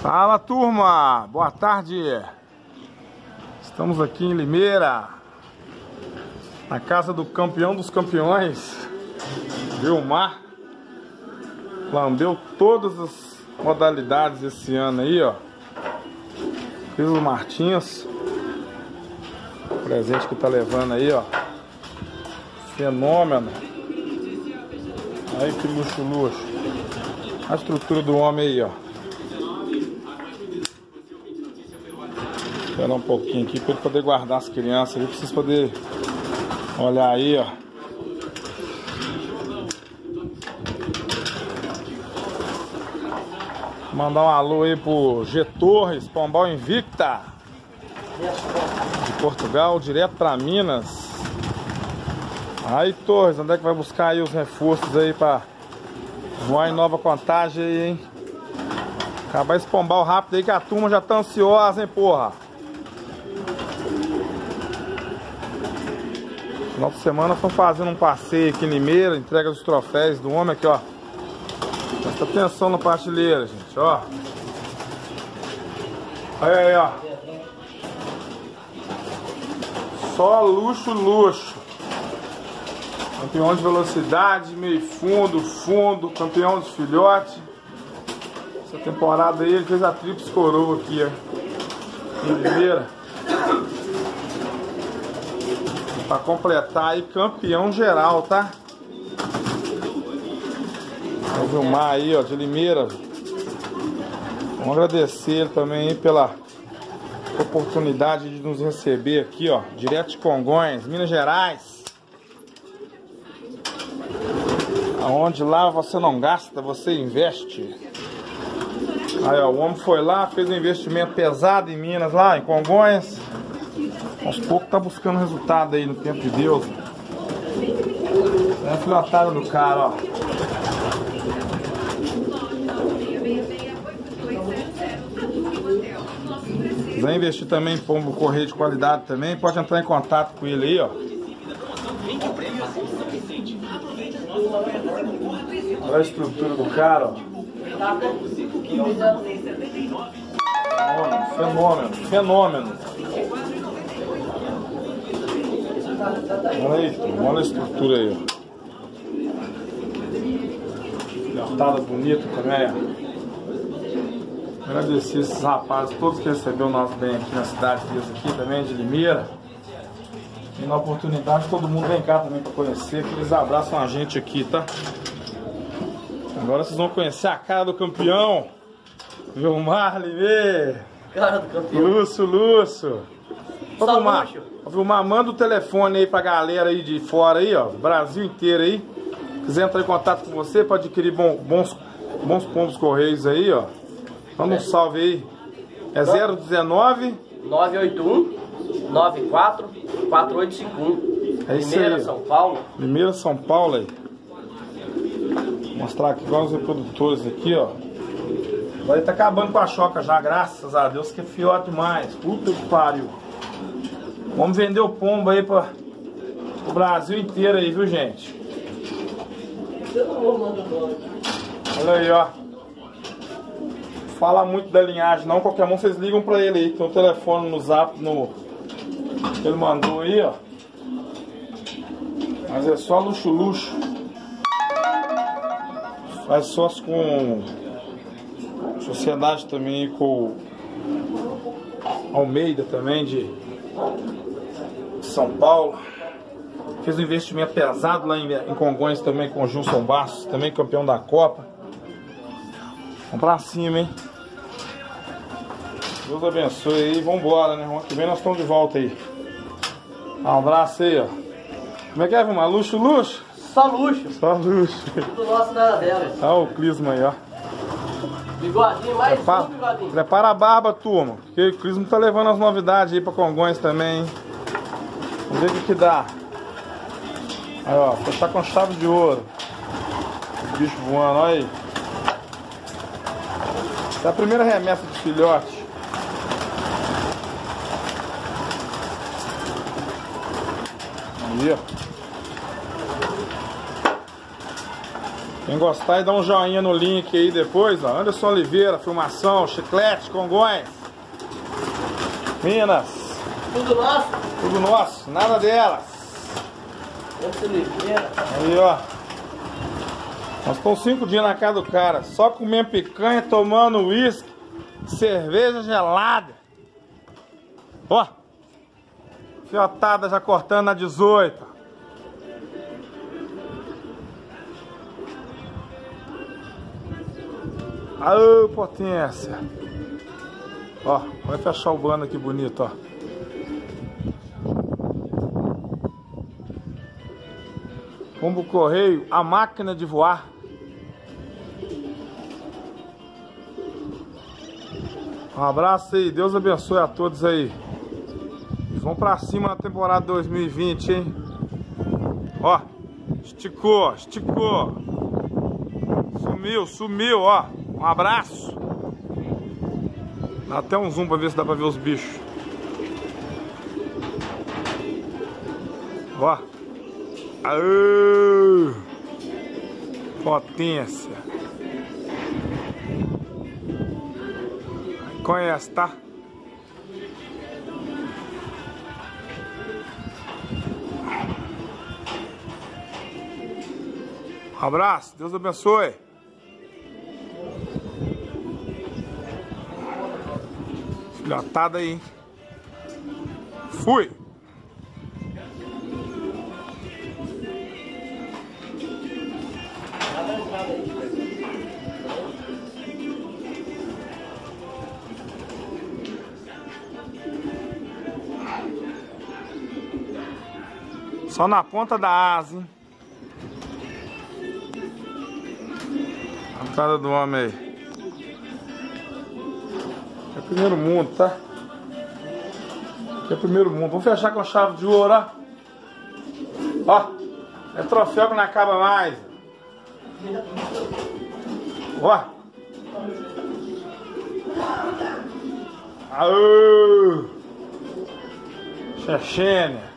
Fala turma, boa tarde. Estamos aqui em Limeira, na casa do campeão dos campeões, Vilmar. Lambeu todas as modalidades esse ano aí, ó. Cris Martins, o presente que tá levando aí, ó. Fenômeno. Aí que luxo, luxo. A estrutura do homem aí, ó. Esperar um pouquinho aqui para ele poder guardar as crianças. Ele precisa poder olhar aí, ó. Mandar um alô aí pro G Torres, Pombal Invicta. De Portugal, direto para Minas. Aí Torres, onde é que vai buscar aí os reforços aí para voar em nova contagem aí, hein? Acabar esse pombal rápido aí que a turma já tá ansiosa, hein, porra. Final de semana estão fazendo um passeio aqui em Limeira, entrega dos troféus do homem aqui, ó. Presta atenção na partilheira, gente, ó. Olha aí, ó. Só luxo, luxo. Campeão de velocidade, meio fundo, fundo, campeão dos filhotes. Essa temporada aí ele fez a tríplice coroa aqui, ó. Em Limeira. Pra completar aí, campeão geral, tá? Vou filmar aí, ó, de Limeira. Vamos agradecer ele também aí pela oportunidade de nos receber aqui, ó. Direto de Congonhas, Minas Gerais. Aonde lá você não gasta, você investe. Aí, ó, o homem foi lá, fez um investimento pesado em Minas, lá em Congonhas. Aos poucos tá buscando resultado aí no tempo de Deus. É a filhotada do cara, ó. Quiser investir também em pombo correio de qualidade também, pode entrar em contato com ele aí, ó. Olha a estrutura do cara, ó. Fenômeno, fenômeno. Olha aí, olha a estrutura aí. Filhotada bonita também. Agradecer esses rapazes, todos que receberam nós bem aqui na cidade deles aqui também, de Limeira. E na oportunidade todo mundo vem cá também para conhecer, que eles abraçam a gente aqui, tá? Agora vocês vão conhecer a cara do campeão. Vilmar Limeira. Cara do campeão. Lúcio, Lúcio. Só Vilmar, Vilmar, manda o telefone aí pra galera aí de fora aí, ó. Brasil inteiro aí. Quiser entrar em contato com você para adquirir bom- bons, bons pombos correios aí, ó. Manda um salve aí. É 019. 981 94 4851. É isso Primeira, aí. São Paulo. Primeiro São Paulo aí. Vou mostrar aqui igual os reprodutores aqui, ó. Agora ele tá acabando com a choca já, graças a Deus, que é fiote demais. Puta que pariu. Vamos vender o pombo aí pra, pro Brasil inteiro aí, viu, gente? Olha aí, ó. Fala muito da linhagem, não. Qualquer mão vocês ligam pra ele aí. Tem o telefone no zap no. que ele mandou aí, ó. Mas é só luxo, luxo. Faz sócio com sociedade também com Almeida também de São Paulo. Fez um investimento pesado lá em, em Congonhas também com o Gilson Bastos, também campeão da Copa. Vamos pra cima, hein? Deus abençoe aí. Vambora, né? Ano que vem nós estamos de volta aí. Um abraço aí, ó. Como é que é, Vilmar? Luxo, luxo? Só luxo. Só luxo. Tudo nosso nada delas. Olha o Clisma aí, ó. Bigodinho, mais Prepara, um bigodinho. prepara a barba, turma. Porque o Clisma tá levando as novidades aí pra Congonhas também, hein? Vamos ver o que que dá. Aí, ó. Fechar com chave de ouro. Bicho voando, olha aí. Essa é a primeira remessa de filhote. Aí, ó. Quem gostar e dá um joinha no link aí depois, ó. Anderson Oliveira, filmação, chiclete, Congonhas. Minas. Tudo nosso. Tudo nosso, nada delas. Anderson Oliveira. Aí, ó. Nós estamos cinco dias na casa do cara, só comendo picanha, tomando uísque, cerveja gelada. Ó. Fiotada já cortando na 18. Aô, potência. Ó, vai fechar o bando aqui bonito, ó. Pombo Correio, a máquina de voar. Um abraço aí, Deus abençoe a todos aí. Vamos pra cima na temporada 2020, hein? Ó, esticou, esticou. Sumiu, sumiu, ó. Um abraço. Dá até um zoom pra ver se dá pra ver os bichos. Ó. Aô! Potência. Conhece, tá? Um abraço, Deus abençoe. Filhotada aí? Fui! Só na ponta da asa, hein? A cara do homem aí. É primeiro mundo, tá? Aqui é primeiro mundo. Vamos fechar com chave de ouro, ó. Ó. É troféu que não acaba mais. Ó. Aô! Chechênia.